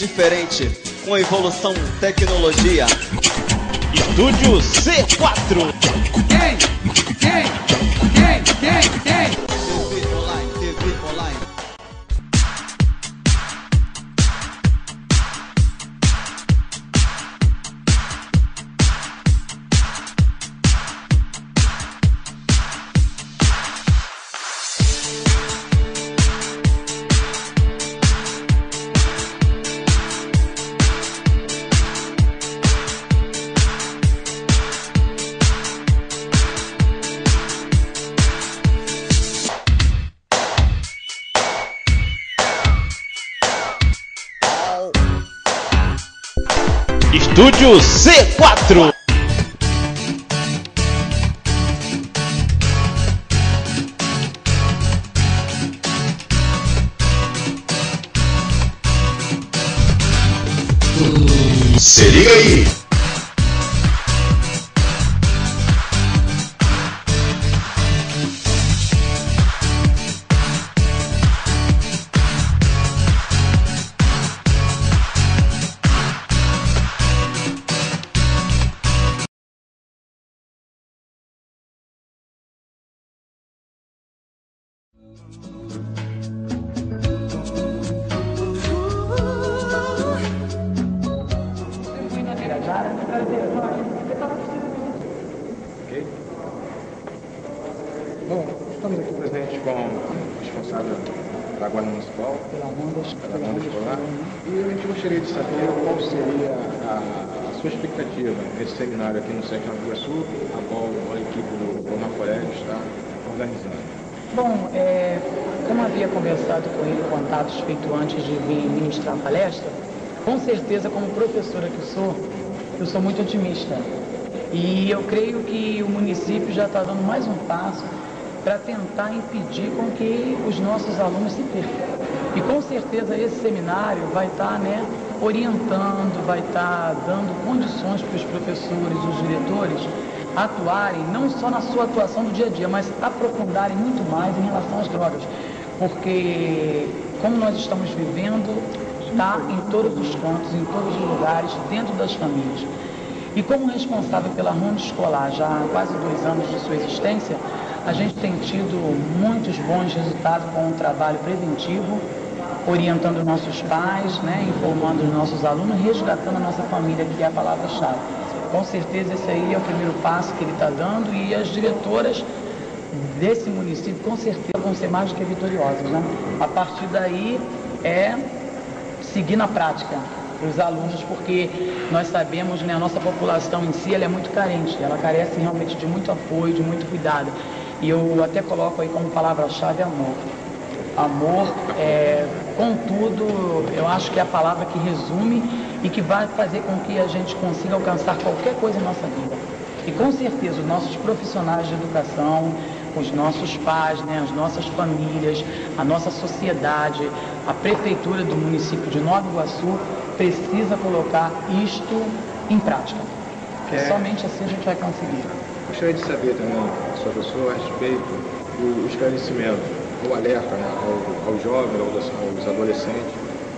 diferente com a evolução tecnologia. Estúdio C4. Quem? Quem? Quem? Quem? Quem? Estúdio C4. Estamos aqui presentes com o responsável da Guarda Municipal, pela Amanda da Guarda Escolar, e a gente gostaria de saber qual seria a, a sua expectativa nesse seminário aqui no Sete Nova Iguaçu, a qual a equipe do Omar Colégio está organizando. Bom, é, como havia conversado com ele, contatos feito antes de vir ministrar a palestra, com certeza, como professora que sou, eu sou muito otimista. E eu creio que o município já está dando mais um passo para tentar impedir com que os nossos alunos se percam. E com certeza esse seminário vai estar né, orientando, vai estar dando condições para os professores, os diretores atuarem não só na sua atuação do dia a dia, mas aprofundarem muito mais em relação às drogas. Porque como nós estamos vivendo, está em todos os cantos, em todos os lugares, dentro das famílias. E como responsável pela ronda escolar já há quase dois anos de sua existência, a gente tem tido muitos bons resultados com o trabalho preventivo, orientando nossos pais, né, informando os nossos alunos, resgatando a nossa família, que é a palavra-chave. Com certeza esse aí é o primeiro passo que ele está dando e as diretoras desse município com certeza vão ser mais do que vitoriosas. Né? A partir daí é seguir na prática para os alunos, porque nós sabemos, né, a nossa população em si ela é muito carente, ela carece realmente de muito apoio, de muito cuidado. E eu até coloco aí como palavra-chave amor. Amor, é, contudo, eu acho que é a palavra que resume e que vai fazer com que a gente consiga alcançar qualquer coisa em nossa vida. E com certeza os nossos profissionais de educação, os nossos pais, né, as nossas famílias, a nossa sociedade, a prefeitura do município de Nova Iguaçu precisa colocar isto em prática. É. somente assim a gente vai conseguir. Gostaria de saber também, sua pessoa, a respeito do esclarecimento, o alerta né, ao, ao jovem, aos, adolescentes,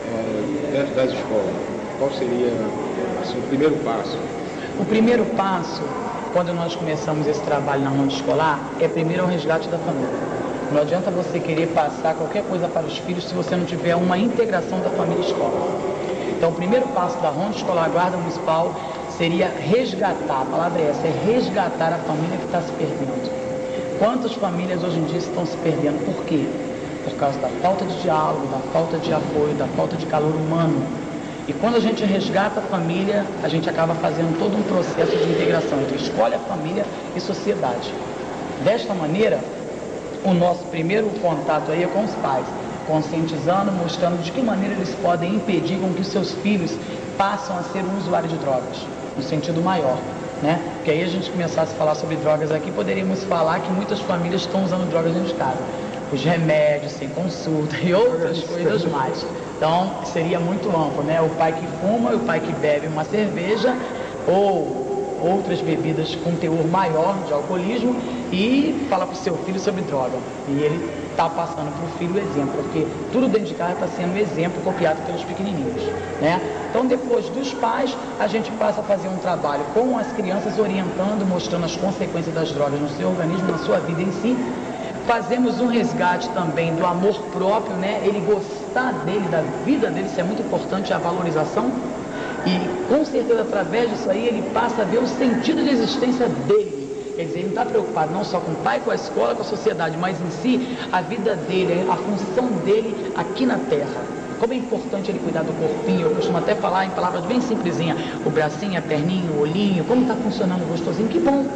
é, dentro das escolas. Qual seria assim, o primeiro passo? O primeiro passo, quando nós começamos esse trabalho na ronda escolar, é primeiro o resgate da família. Não adianta você querer passar qualquer coisa para os filhos se você não tiver uma integração da família escola. Então, o primeiro passo da ronda escolar Guarda Municipal seria resgatar, a palavra é essa, é resgatar a família que está se perdendo. Quantas famílias hoje em dia estão se perdendo? Por quê? Por causa da falta de diálogo, da falta de apoio, da falta de calor humano. E quando a gente resgata a família, a gente acaba fazendo todo um processo de integração entre escola, família e sociedade. Desta maneira, o nosso primeiro contato aí é com os pais, conscientizando, mostrando de que maneira eles podem impedir com que seus filhos passem a ser um usuário de drogas, no sentido maior. Né? Porque aí a gente começasse a falar sobre drogas aqui, poderíamos falar que muitas famílias estão usando drogas dentro de casa. Os remédios sem consulta e outras coisas mais. Então, seria muito amplo, né? O pai que fuma, o pai que bebe uma cerveja ou outras bebidas com teor maior de alcoolismo e fala para o seu filho sobre droga. E ele está passando para o filho o exemplo, porque tudo dentro de casa está sendo um exemplo copiado pelos pequenininhos. Né? Então, depois dos pais, a gente passa a fazer um trabalho com as crianças, orientando, mostrando as consequências das drogas no seu organismo, na sua vida em si. Fazemos um resgate também do amor próprio, né? Ele gostar dele, da vida dele, isso é muito importante, a valorização. E com certeza, através disso aí, ele passa a ver o sentido de existência dele Quer dizer, ele não está preocupado não só com o pai, com a escola, com a sociedade, mas em si, a vida dele, a função dele aqui na Terra. Como é importante ele cuidar do corpinho, eu costumo até falar em palavras bem simplesinhas, o bracinho, a perninha, o olhinho, como está funcionando gostosinho, que bom,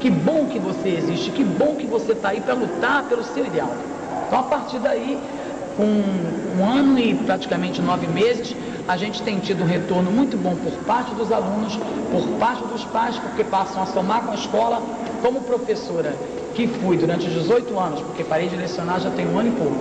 que bom que você existe, que bom que você está aí para lutar pelo seu ideal. Então a partir daí, com um ano e praticamente nove meses, a gente tem tido um retorno muito bom por parte dos alunos, por parte dos pais, porque passam a somar com a escola. Como professora que fui durante 18 anos, porque parei de lecionar já tem um ano e pouco,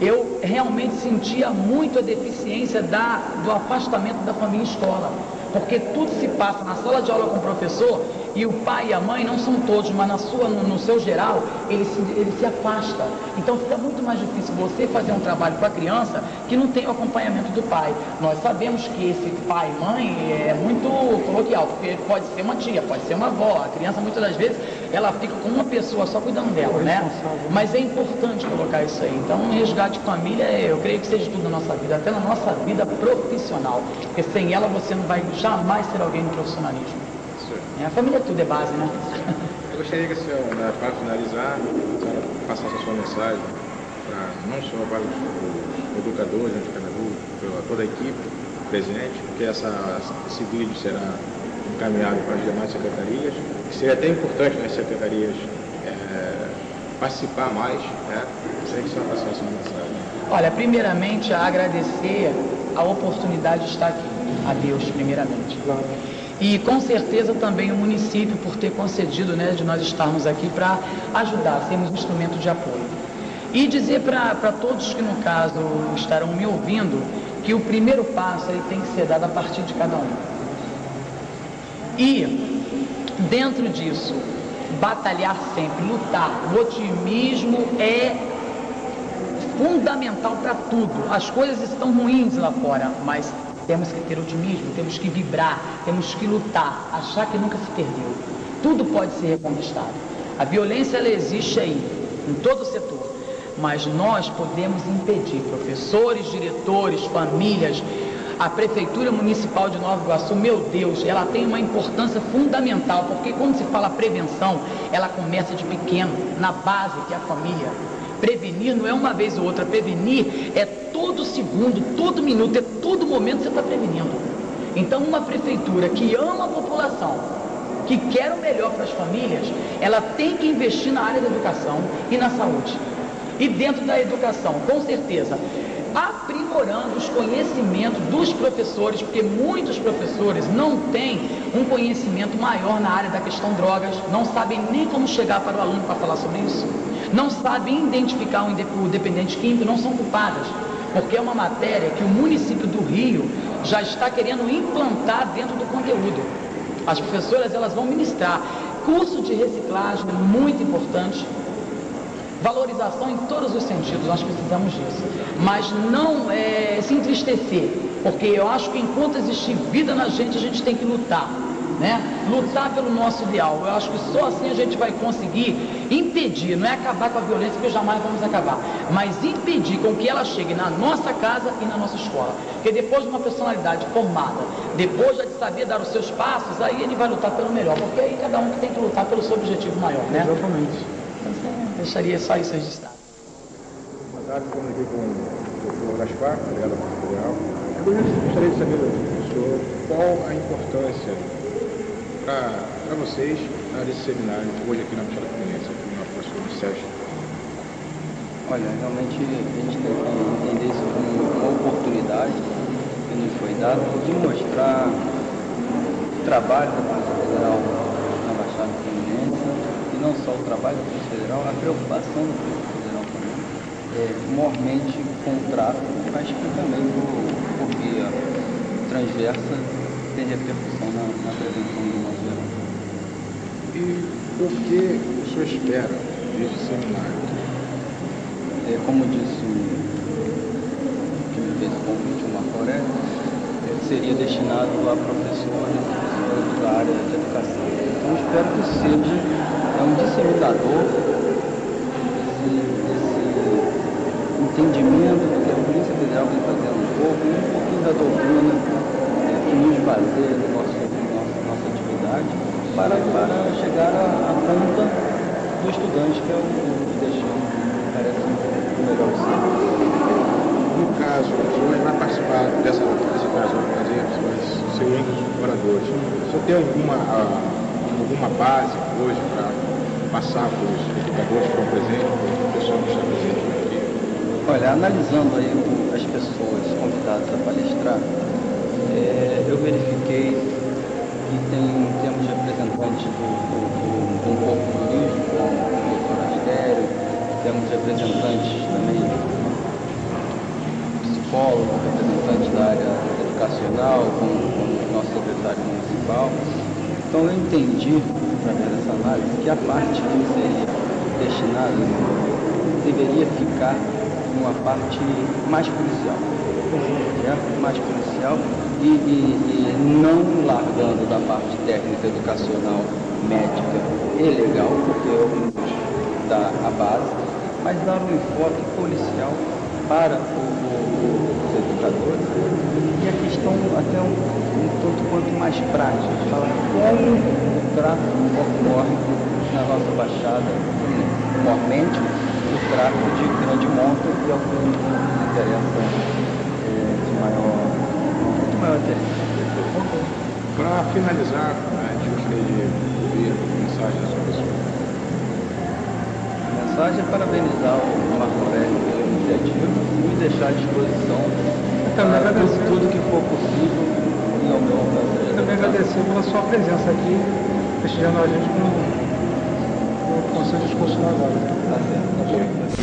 eu realmente sentia muito a deficiência da, do afastamento da família escola. Porque tudo se passa na sala de aula com o professor e o pai e a mãe não são todos, mas na sua, no, no seu geral, ele se, ele se afasta. Então fica muito mais difícil você fazer um trabalho com a criança que não tem o acompanhamento do pai. Nós sabemos que esse pai e mãe é muito coloquial, porque pode ser uma tia, pode ser uma avó. A criança muitas das vezes ela fica com uma pessoa só cuidando dela, né? Mas é importante colocar isso aí. Então, um resgate família, eu creio que seja tudo na nossa vida, até na nossa vida profissional. Porque sem ela você não vai jamais ser alguém no profissionalismo. É, a família tudo é base, né? Eu gostaria que a senhora, né, para finalizar, a senhora passasse a sua mensagem para não só para os educadores né, de Canaru, para toda a equipe presente, porque essa, esse vídeo será encaminhado para as demais secretarias. Seria até importante nas secretarias é, participar mais, né? Gostaria que a senhora passasse a sua mensagem. Olha, primeiramente, agradecer a oportunidade de estar aqui. A Deus, primeiramente. Claro. E com certeza também o município por ter concedido né, de nós estarmos aqui para ajudar, sermos instrumento de apoio. E dizer para todos que no caso estarão me ouvindo que o primeiro passo ele tem que ser dado a partir de cada um. E dentro disso, batalhar sempre, lutar. O otimismo é fundamental para tudo. As coisas estão ruins lá fora, mas temos que ter otimismo, temos que vibrar, temos que lutar, achar que nunca se perdeu. Tudo pode ser reconquistado. A violência ela existe aí, em todo o setor, mas nós podemos impedir, professores, diretores, famílias, a Prefeitura Municipal de Nova Iguaçu, meu Deus, ela tem uma importância fundamental, porque quando se fala prevenção, ela começa de pequeno, na base que é a família. Prevenir não é uma vez ou outra, prevenir é todo segundo, todo minuto, é todo momento você está prevenindo. Então, uma prefeitura que ama a população, que quer o melhor para as famílias, ela tem que investir na área da educação e na saúde. E dentro da educação, com certeza, aprimorando os conhecimentos dos professores, porque muitos professores não têm um conhecimento maior na área da questão drogas, não sabem nem como chegar para o aluno para falar sobre isso não sabem identificar o dependente químico, não são culpadas, porque é uma matéria que o município do Rio já está querendo implantar dentro do conteúdo. As professoras elas vão ministrar curso de reciclagem muito importante, valorização em todos os sentidos, nós precisamos disso. Mas não é, se entristecer, porque eu acho que enquanto existir vida na gente, a gente tem que lutar né? Lutar pelo nosso ideal. Eu acho que só assim a gente vai conseguir impedir, não é acabar com a violência que jamais vamos acabar, mas impedir com que ela chegue na nossa casa e na nossa escola. Porque depois de uma personalidade formada, depois de saber dar os seus passos, aí ele vai lutar pelo melhor, porque aí cada um tem que lutar pelo seu objetivo maior, né? Exatamente. Então, deixaria só isso registrado. Boa tarde, estamos aqui com o Dr. Gaspar, delegado federal. Eu gostaria de saber do senhor qual a importância para vocês nesse seminário hoje aqui na Michela Fluminense, aqui no professor Sérgio? Olha, realmente a gente tem que entender isso como uma oportunidade que nos foi dada de mostrar o trabalho da Polícia Federal na Baixada Fluminense e não só o trabalho da Polícia Federal, a preocupação da Polícia Federal também, é, mormente com o tráfico, mas que também por, por via transversa tem repercussão na, na por que o senhor espera desse seminário? É, como disse o que me fez o convite, o Marco ele seria destinado a professores da área de educação. Então espero que seja é um disseminador desse, desse entendimento do que a Polícia Federal vem fazendo um pouco, um pouquinho da doutrina é, que nos baseia no nosso, para, para chegar à, conta do estudante, que é o, o destino, parece o melhor ser. No caso, o senhor vai participar dessa, dessa operação que fazer, você vai ser um dos operadores. O senhor tem alguma, ah, alguma base hoje para passar para os educadores que estão presentes, para o pessoal que está presente aqui? Olha, analisando aí as pessoas convidadas a palestrar, é, eu verifiquei que tem, temos representantes do, do, do, do corpo jurídico, como o doutor Astério, temos representantes também psicólogos, representantes da área educacional, como, o nosso secretário municipal. Então eu entendi, através dessa análise, que a parte que seria destinada deveria ficar numa parte mais policial. Certo? Mais policial e, e- e não largando da parte técnica, educacional, médica e legal, porque é o que dá a base, mas dar um enfoque policial para o- os educadores e a questão até um, um tanto quanto mais prática, de falar como o tráfico ocorre na nossa Baixada. Igualmente, o tráfico de grande monta, que é o que nos interessa maior, de maior interesse. Para finalizar, a gente gostaria de ouvir a mensagem da sua pessoa. A mensagem é parabenizar o Marco Aurélio pela iniciativa e deixar à disposição também agradecer. tudo, tudo que for possível e ao meu alcance. Eu também agradecer pela sua presença aqui, prestigiando a gente com, com o seu discurso agora. Tá certo.